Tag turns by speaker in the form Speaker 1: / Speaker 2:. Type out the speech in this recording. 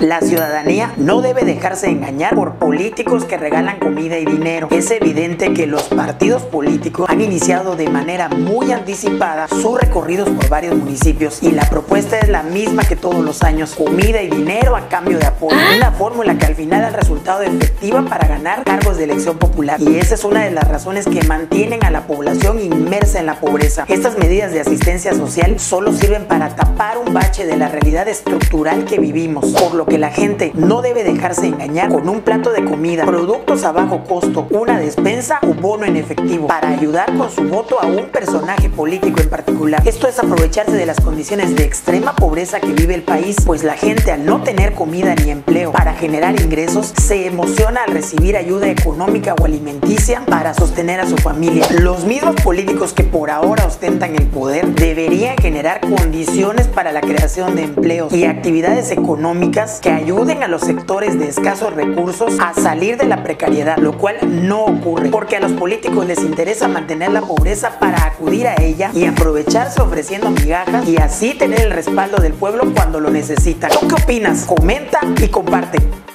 Speaker 1: La ciudadanía no debe dejarse engañar por políticos que regalan comida y dinero. Es evidente que los partidos políticos han iniciado de manera muy anticipada sus recorridos por varios municipios y la propuesta es la misma que todos los años, comida y dinero a cambio de apoyo. Una fórmula que al final ha resultado efectiva para ganar cargos de elección popular y esa es una de las razones que mantienen a la población inmersa en la pobreza. Estas medidas de asistencia social solo sirven para tapar un bache de la realidad estructural que vivimos, por lo que la gente no debe dejarse engañar con un plato de comida, productos a bajo costo, una despensa o bono en efectivo para ayudar con su voto a un personaje político en particular. Esto es aprovecharse de las condiciones de extrema pobreza que vive el país, pues la gente al no tener comida ni empleo para generar ingresos se emociona al recibir ayuda económica o alimenticia para sostener a su familia. Los mismos políticos que por ahora ostentan el poder deberían generar condiciones para la creación de empleos y actividades económicas que ayuden a los sectores de escasos recursos a salir de la precariedad, lo cual no ocurre, porque a los políticos les interesa mantener la pobreza para acudir a ella y aprovecharse ofreciendo migajas y así tener el respaldo del pueblo cuando lo necesita. ¿Tú qué opinas? Comenta y comparte.